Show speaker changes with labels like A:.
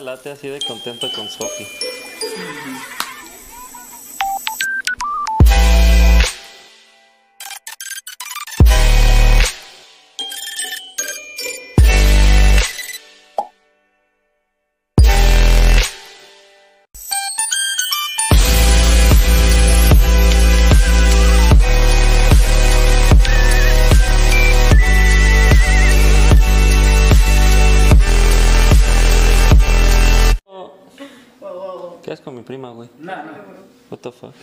A: Late así de contento con Sofi. ¿Qué haces con mi prima, güey?
B: No, no.
A: What the fuck?